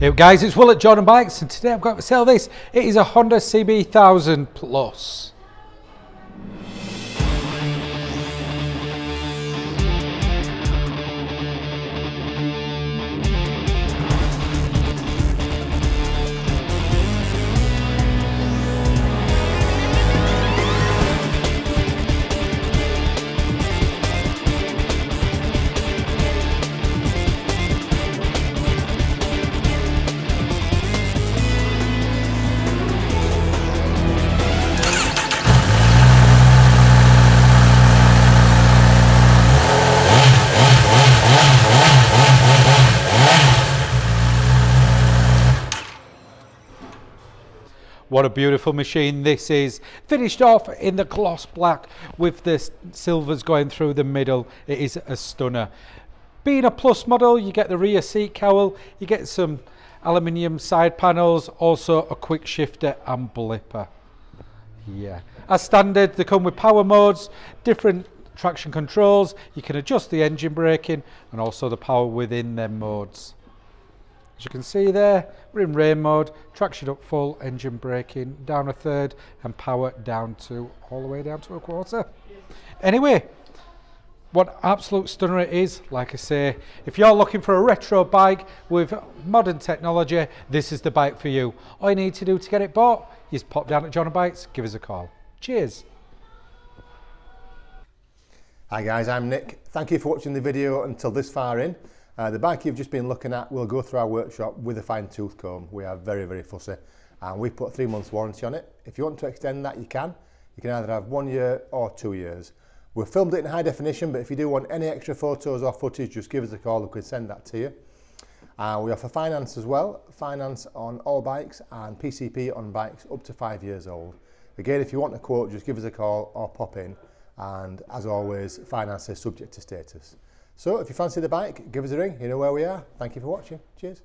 Hey guys, it's Will at Jordan Bikes and today I've got to sell this. It is a Honda CB1000 Plus. What a beautiful machine this is. Finished off in the gloss black with the silvers going through the middle. It is a stunner. Being a plus model, you get the rear seat cowl, you get some aluminium side panels, also a quick shifter and blipper. Yeah. As standard, they come with power modes, different traction controls. You can adjust the engine braking and also the power within their modes. As you can see there, we're in rain mode, traction up full, engine braking, down a third, and power down to, all the way down to a quarter. Anyway, what absolute stunner it is, like I say, if you're looking for a retro bike with modern technology, this is the bike for you. All you need to do to get it bought is pop down at Jordan Bikes, give us a call. Cheers. Hi guys, I'm Nick. Thank you for watching the video until this far in. Uh, the bike you've just been looking at will go through our workshop with a fine tooth comb. We are very, very fussy and we put three months warranty on it. If you want to extend that, you can. You can either have one year or two years. We've filmed it in high definition, but if you do want any extra photos or footage, just give us a call, we can send that to you. Uh, we offer finance as well, finance on all bikes and PCP on bikes up to five years old. Again, if you want a quote, just give us a call or pop in. And as always, finance is subject to status. So if you fancy the bike, give us a ring. You know where we are. Thank you for watching. Cheers.